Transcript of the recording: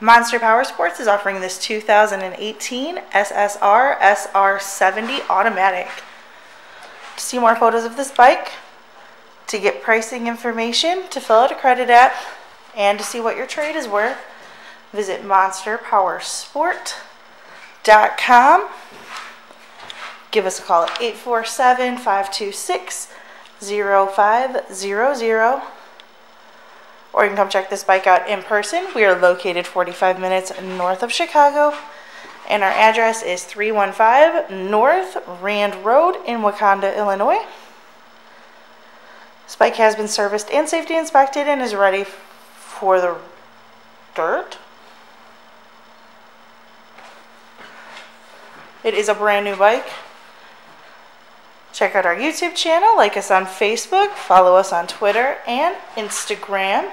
Monster Power Sports is offering this 2018 SSR SR70 automatic. To see more photos of this bike, to get pricing information, to fill out a credit app, and to see what your trade is worth, visit monsterpowersport.com. Give us a call at 847 526 0500 or you can come check this bike out in person. We are located 45 minutes north of Chicago, and our address is 315 North Rand Road in Wauconda, Illinois. This bike has been serviced and safety inspected and is ready for the dirt. It is a brand new bike. Check out our YouTube channel, like us on Facebook, follow us on Twitter and Instagram.